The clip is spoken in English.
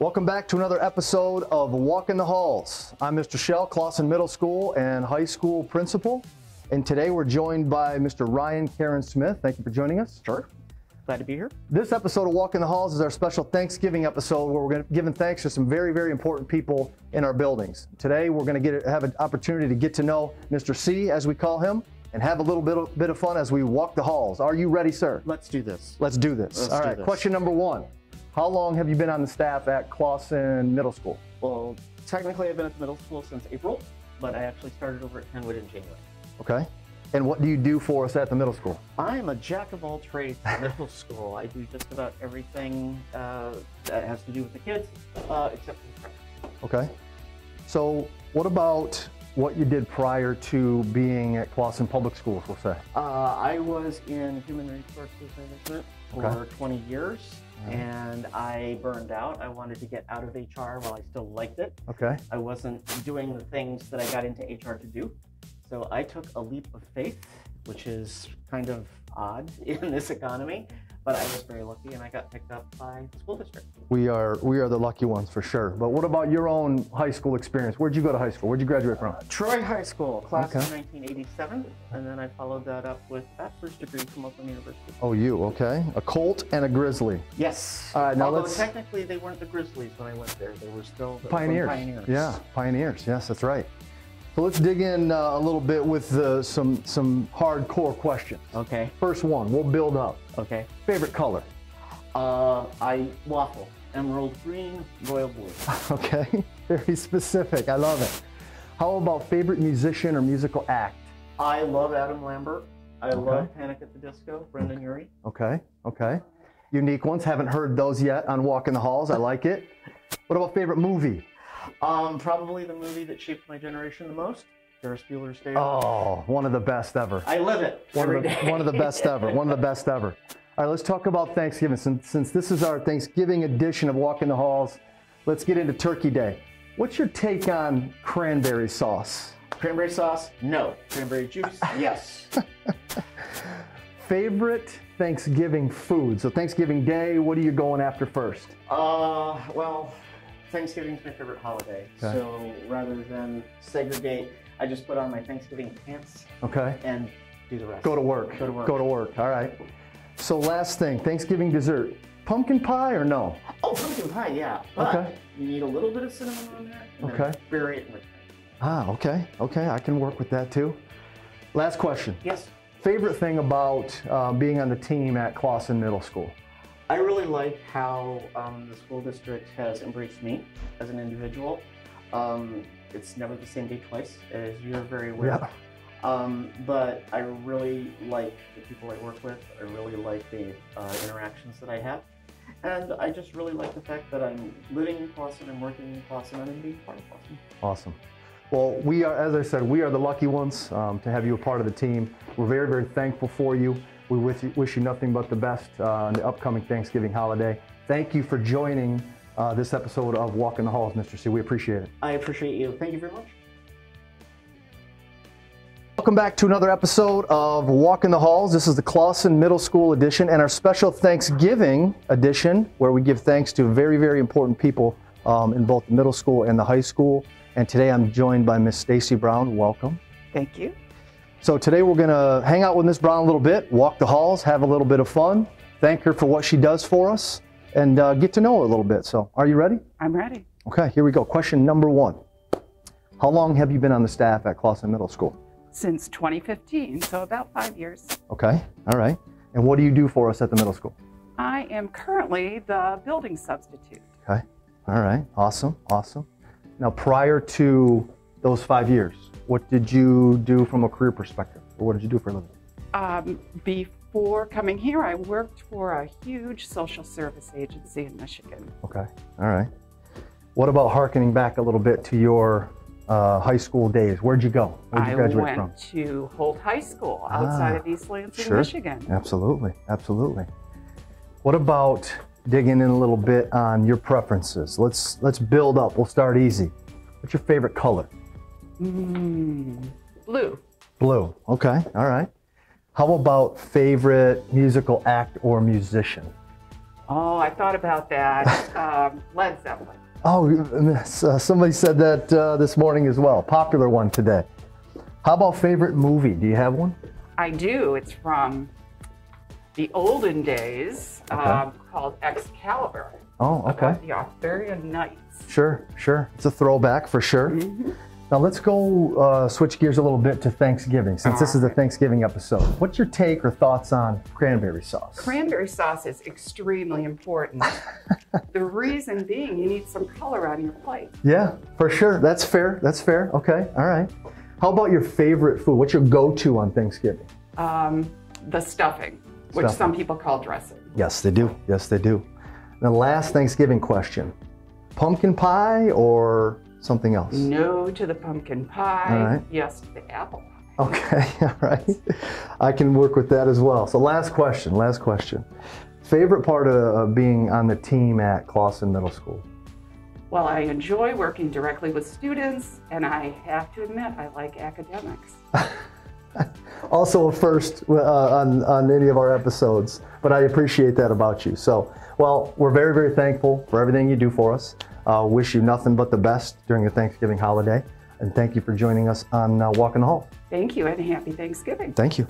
Welcome back to another episode of Walkin' the Halls. I'm Mr. Shell, Clawson Middle School and High School Principal. And today we're joined by Mr. Ryan Karen Smith. Thank you for joining us. Sure. Glad to be here. This episode of Walkin' the Halls is our special Thanksgiving episode where we're going to giving thanks to some very, very important people in our buildings. Today we're going to get have an opportunity to get to know Mr. C, as we call him, and have a little bit of, bit of fun as we walk the halls. Are you ready, sir? Let's do this. Let's do this. Let's All do right. this. Question number one: How long have you been on the staff at Clawson Middle School? Well, technically, I've been at the middle school since April, but I actually started over at Kenwood in January. Okay. And what do you do for us at the middle school? I'm a jack of all trades at middle school. I do just about everything uh, that has to do with the kids, uh, except for the. Okay. So, what about what you did prior to being at Clawson Public Schools, we'll say? Uh, I was in human resources management for Okay. 20 years, Alright. and I burned out. I wanted to get out of HR while I still liked it. Okay. I wasn't doing the things that I got into HR to do. So I took a leap of faith, which is kind of odd in this economy, but I was very lucky and I got picked up by the school district. We are we are the lucky ones for sure. But what about your own high school experience? Where'd you go to high school? Where'd you graduate from? Uh, Troy High School, class Okay. of 1987, and then I followed that up with bachelor's degree from Oakland University. Oh, you. Okay. A Colt and a Grizzly. Yes. Right, now Although let's- technically they weren't the Grizzlies when I went there. They were still the Pioneers. Pioneers. Yeah, pioneers. Yes, that's right. So let's dig in uh, a little bit with uh, some some hardcore questions. Okay. First one, we'll build up. Okay. Favorite color? Uh, I waffle. Emerald green, royal blue. Okay. Very specific. I love it. How about favorite musician or musical act? I love Adam Lambert. I Okay. love Panic at the Disco, Brendon Urie. Okay. Okay. Unique ones. Haven't heard those yet on Walkin' the Halls. I like it. What about favorite movie? Um, probably the movie that shaped my generation the most, Ferris Bueller's Day. Off. Oh, one of the best ever. I live it One of, the, day. one of the best ever. One of the best ever. All right, let's talk about Thanksgiving. Since, since this is our Thanksgiving edition of Walking the Halls, let's get into Turkey Day. What's your take on cranberry sauce? Cranberry sauce? No. Cranberry juice? Yes. Favorite Thanksgiving food? So Thanksgiving Day, what are you going after first? uh, well, Thanksgiving's my favorite holiday, Okay. so rather than segregate, I just put on my Thanksgiving pants Okay. and do the rest. Go to work. Go to work. Go to work. All right. So last thing, Thanksgiving dessert. Pumpkin pie or no? Oh, pumpkin pie, yeah. But Okay. you need a little bit of cinnamon on there. And Okay. Bury it in. Ah, okay. Okay, I can work with that too. Last question. Yes. Favorite thing about uh, being on the team at Clawson Middle School? I really like how um, the school district has embraced me as an individual. Um, it's never the same day twice, as you're very aware. Yeah. Um, but I really like the people I work with. I really like the uh, interactions that I have. And I just really like the fact that I'm living in Clawson, I'm working in Clawson, and I'm being part of Clawson. Awesome. Well, we are, as I said, we are the lucky ones um, to have you a part of the team. We're very, very thankful for you. We wish you, wish you nothing but the best uh, on the upcoming Thanksgiving holiday. Thank you for joining uh, this episode of Walkin' the Halls, Mr. C. We appreciate it. I appreciate you. Thank you very much. Welcome back to another episode of Walkin' the Halls. This is the Clawson Middle School edition and our special Thanksgiving edition, where we give thanks to very, very important people um, in both the middle school and the high school. And today I'm joined by Miss Stacy Brown. Welcome. Thank you. So today we're going to hang out with Miss Brown a little bit, walk the halls, have a little bit of fun, thank her for what she does for us, and uh, get to know her a little bit. So, are you ready? I'm ready. Okay, here we go. Question number one How long have you been on the staff at Clawson Middle School? Since 2015, so about five years. Okay, all right. And what do you do for us at the middle school? I am currently the building substitute. Okay, all right. Awesome, awesome. Now, prior to those five years, what did you do from a career perspective? Or what did you do for a living? Um, before coming here, I worked for a huge social service agency in Michigan. Okay, all right. What about harkening back a little bit to your uh, high school days? Where'd you go? Where'd you I graduate went from? to Holt High School outside Ah, of East Lansing, sure. Michigan. Absolutely, absolutely. What about digging in a little bit on your preferences? Let's let's build up. We'll start easy. What's your favorite color? Mm, blue. Blue. Okay, all right. How about favorite musical act or musician? Oh, I thought about that. um, Led Zeppelin. Oh, uh, somebody said that uh, this morning as well. Popular one today. How about favorite movie? Do you have one? I do. It's from the olden days Okay. um, called Excalibur. Oh, okay. The Arthurian Knights. Sure, sure. It's a throwback for sure. Mm-hmm. Now let's go uh, switch gears a little bit to Thanksgiving, since this is the Thanksgiving episode. What's your take or thoughts on cranberry sauce? Cranberry sauce is extremely important. the reason being, you need some color on your plate. yeah, for sure. That's fair. That's fair. Okay. All right. How about your favorite food? What's your go-to on Thanksgiving? Um, the stuffing, which Stuffing. some people call dressing. Yes, they do. Yes, they do. The last Thanksgiving question: pumpkin pie or something else? No to the pumpkin pie. All right. Yes to the apple pie. Okay, all right. I can work with that as well. So, last question, last question. Favorite part of, of being on the team at Clawson Middle School? Well, I enjoy working directly with students, and I have to admit, I like academics. Also, a first uh, on, on any of our episodes, but I appreciate that about you. So, well, we're very, very thankful for everything you do for us. Uh, wish you nothing but the best during the Thanksgiving holiday. And thank you for joining us on uh, Walk in the Hall. Thank you, and happy Thanksgiving. Thank you.